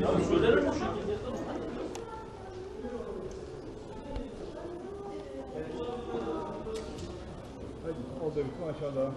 Ya söylerim hocam. Orada bitti maşallah.